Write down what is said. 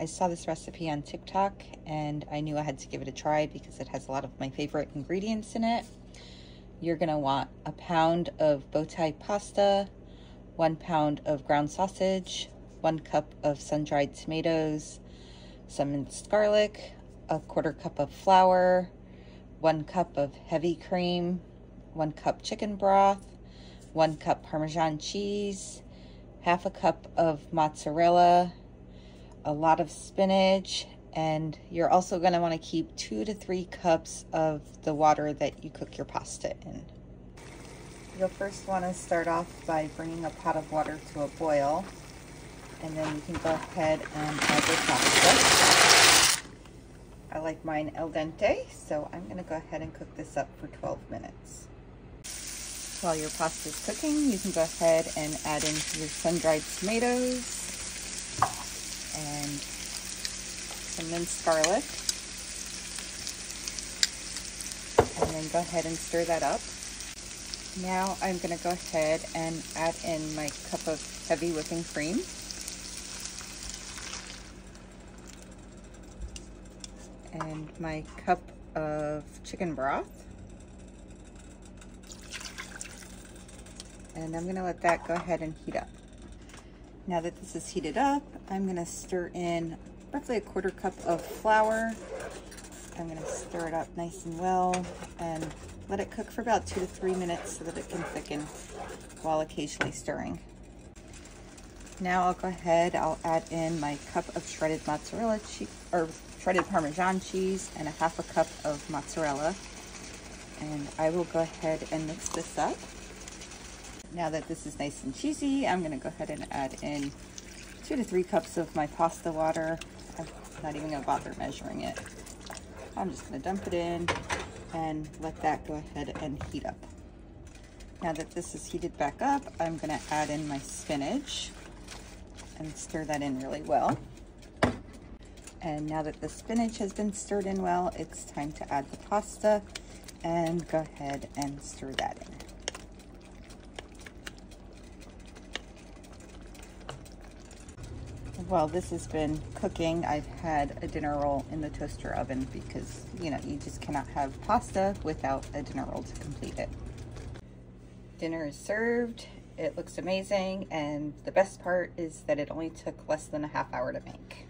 I saw this recipe on TikTok and I knew I had to give it a try because it has a lot of my favorite ingredients in it. You're gonna want a pound of bow tie pasta, one pound of ground sausage, one cup of sun-dried tomatoes, some minced garlic, a quarter cup of flour, one cup of heavy cream, one cup chicken broth, one cup Parmesan cheese, half a cup of mozzarella, a lot of spinach, and you're also going to want to keep two to three cups of the water that you cook your pasta in. You'll first want to start off by bringing a pot of water to a boil, and then you can go ahead and add your pasta. I like mine al dente, so I'm going to go ahead and cook this up for 12 minutes. While your pasta is cooking, you can go ahead and add in your sun-dried tomatoes and some minced garlic. And then go ahead and stir that up. Now I'm going to go ahead and add in my cup of heavy whipping cream. And my cup of chicken broth. and I'm gonna let that go ahead and heat up. Now that this is heated up, I'm gonna stir in roughly a quarter cup of flour. I'm gonna stir it up nice and well and let it cook for about two to three minutes so that it can thicken while occasionally stirring. Now I'll go ahead, I'll add in my cup of shredded mozzarella cheese, or shredded Parmesan cheese and a half a cup of mozzarella. And I will go ahead and mix this up. Now that this is nice and cheesy, I'm gonna go ahead and add in two to three cups of my pasta water. I'm not even gonna bother measuring it. I'm just gonna dump it in and let that go ahead and heat up. Now that this is heated back up, I'm gonna add in my spinach and stir that in really well. And now that the spinach has been stirred in well, it's time to add the pasta and go ahead and stir that in. While this has been cooking, I've had a dinner roll in the toaster oven because, you know, you just cannot have pasta without a dinner roll to complete it. Dinner is served. It looks amazing. And the best part is that it only took less than a half hour to make.